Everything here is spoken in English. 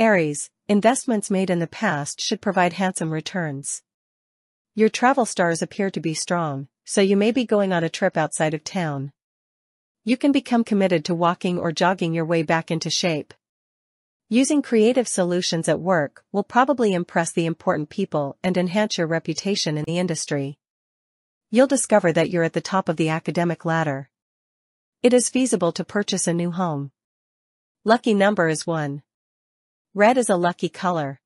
Aries, investments made in the past should provide handsome returns. Your travel stars appear to be strong, so you may be going on a trip outside of town. You can become committed to walking or jogging your way back into shape. Using creative solutions at work will probably impress the important people and enhance your reputation in the industry. You'll discover that you're at the top of the academic ladder. It is feasible to purchase a new home. Lucky number is 1. Red is a lucky color.